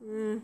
Mm.